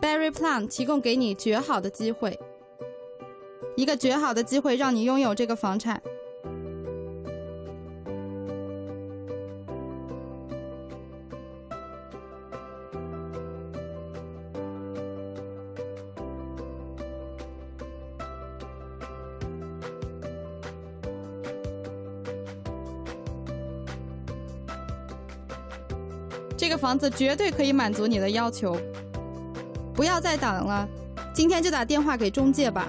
Berry Plan 提供给你绝好的机会，一个绝好的机会让你拥有这个房产。这个房子绝对可以满足你的要求，不要再等了，今天就打电话给中介吧。